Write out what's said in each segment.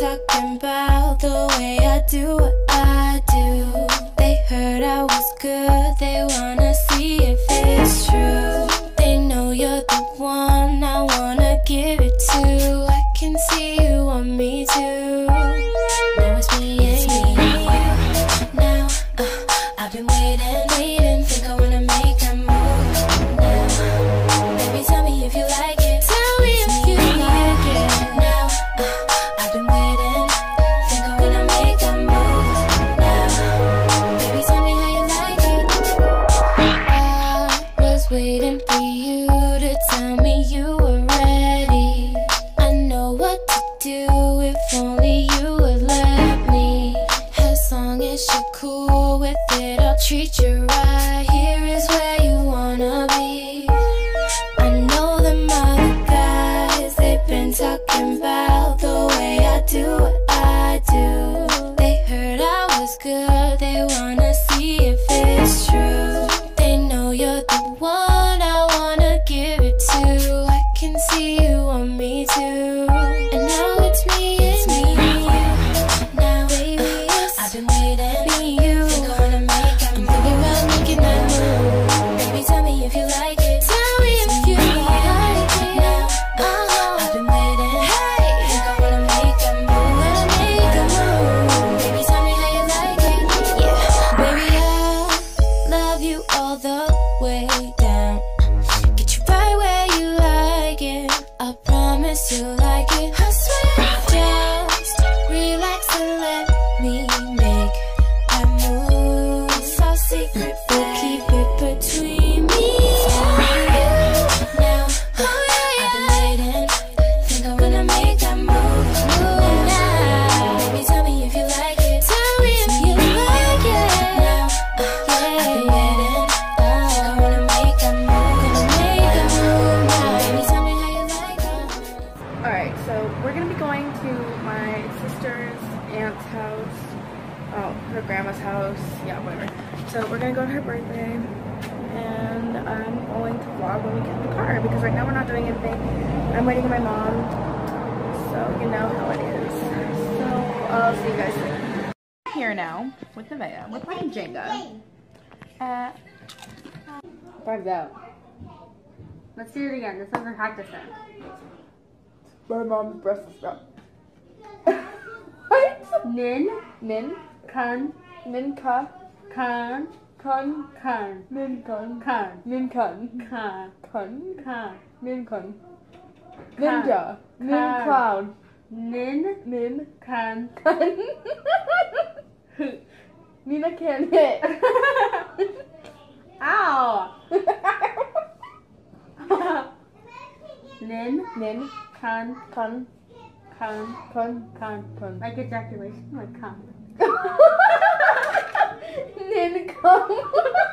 talking about the way I do what I do. They heard I was good. They house. Oh, her grandma's house. Yeah, whatever. So we're gonna go to her birthday and I'm going to vlog when we get in the car because right now we're not doing anything. I'm waiting for my mom. So you know how it is. So I'll see you guys later. Here now with Nevaeh. We're playing Jenga. Uh, Five out. Let's do it again. This is a practice it. My mom's breast is up. men men can men ca can con can men con can men con ca con ca men con ninja men clown men men can can มีนักเขียนเหตุอ้าวเน้นเน้นคันคัน Con. Con. Con. Con. Like ejaculation, like come. then come.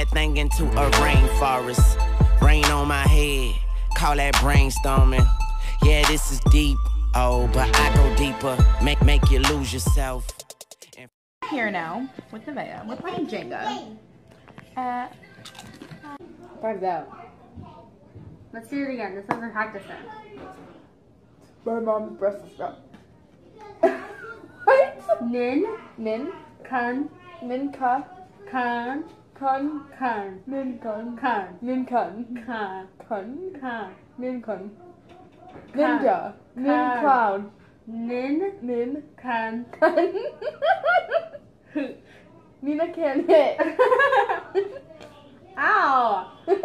that thing into a rainforest. Rain on my head, call that brainstorming. Yeah, this is deep. Oh, but I go deeper. Make make you lose yourself. Here now with Nevaeh. We're playing Jenga. Uh, Five out. Let's do it again. This one's a practice run. my mom's breast is up. what? Nin, Min, kan, min ka, kan, kan, min kan, kan, min kan, kan, kan, kan. min kan. Kan. Ninja, min Kan. clown, Nin, min kan. kan. Nina can't hit. Ow!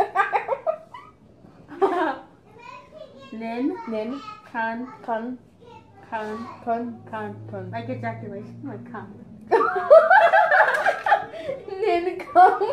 Nin, Nin, kan, kan, kan, kan, kan. kan. Like ejaculation, like cum. Nin come.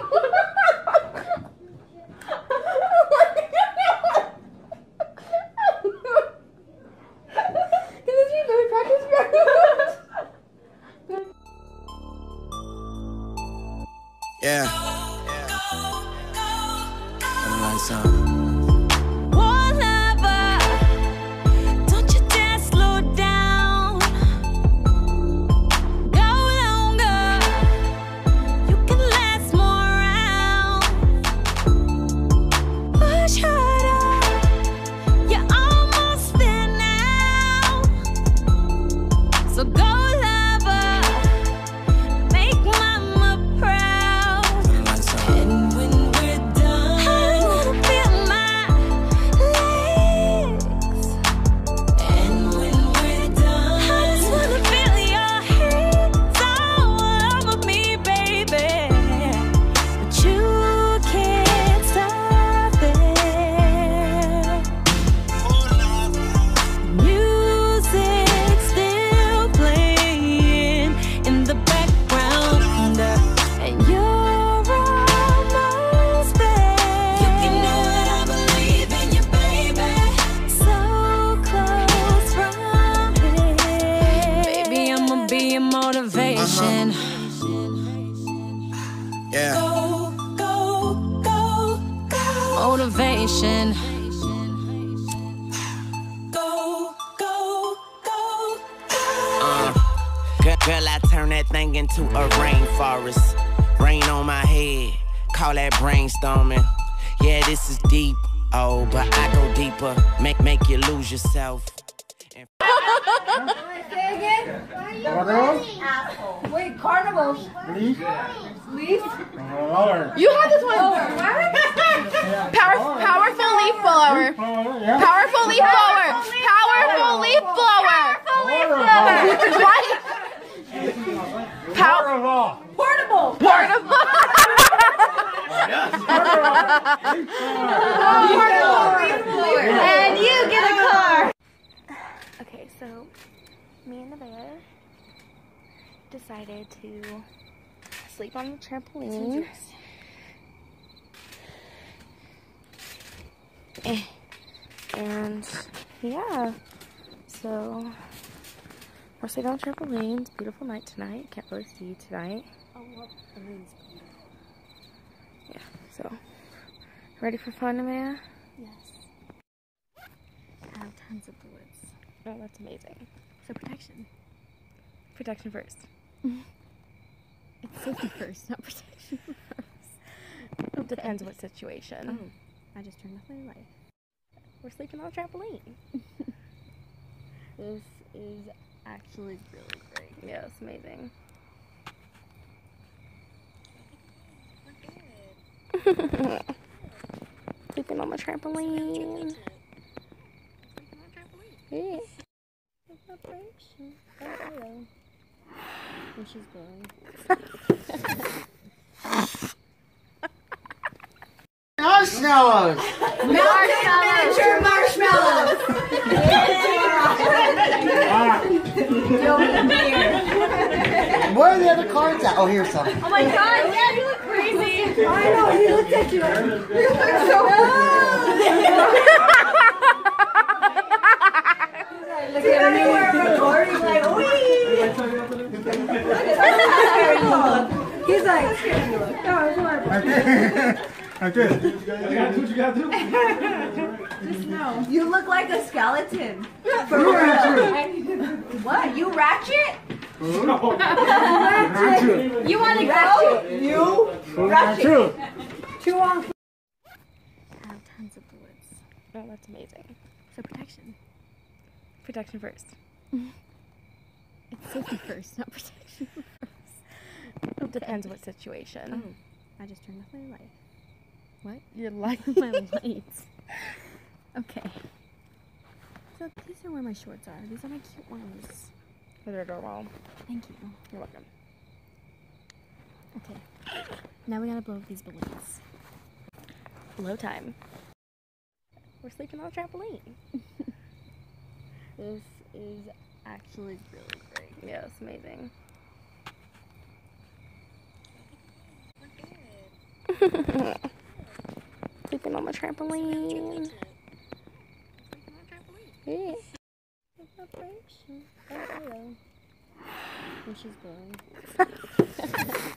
That thing into a rainforest. Rain on my head, call that brainstorming. Yeah, this is deep. Oh, but I go deeper. Make make you lose yourself. Wait, carnivals. You have this one. Power, powerful leaf blower. Powerful leaf blower. Powerful leaf blower. What? Power. Portable. Portable. Portable. And you get a car. Okay, so me and Nevaeh decided to sleep on the trampoline. Eh. And yeah, so we're sleeping on the trampoline. It's a beautiful night tonight. Can't really see you tonight. Oh, yeah, so ready for fun, Amaya? Yes. I have tons of bullets. Oh, that's amazing. So protection. Protection first. It's safety first, not protection first. Depends on what situation. Oh, I just turned off my light. We're sleeping on a trampoline. This is actually really great. Yeah, it's amazing. Sleeping on my trampoline. Yeah. Preparation. Oh. And she's glowing. Marshmallows! Miniature marshmallows. Where are the other cars? Cards at? Oh, here's some. Oh my god, yeah, you look crazy. I know, he looked at you. You look so Look at me. Recording like, He's like, oh, it's horrible. I did. You gotta do what you gotta do. You look like a skeleton. For real. What? You ratchet? Ratchet. You want to go? You ratchet. Two on. I have tons of bullets. Oh, that's amazing. So protection. Protection first. It's safety first, not protection first. Depends on what situation. Oh, I just turned off my light. What? Your life. my lights. Okay. So these are where my shorts are. These are my cute ones. Their doorbell. Thank you. You're welcome. Okay. Now we gotta blow up these balloons. Blow time. We're sleeping on a trampoline. This is actually really great. Yeah, it's amazing. Sleeping on my trampoline. Yeah. Celebration. Oh, hello. And she's blowing.